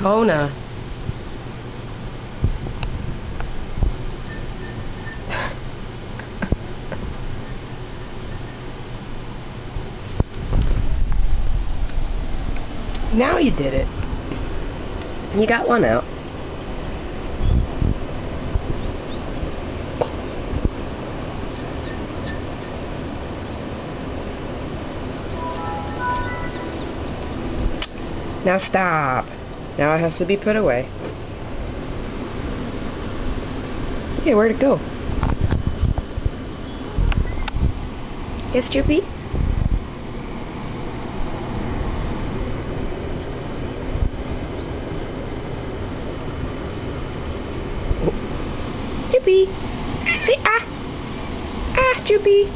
Kona. now you did it. You got one out. Now stop. Now it has to be put away. Okay, where'd it go? Yes, Droopy? Droopy! Say ah! Ah, Droopy!